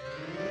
Bye.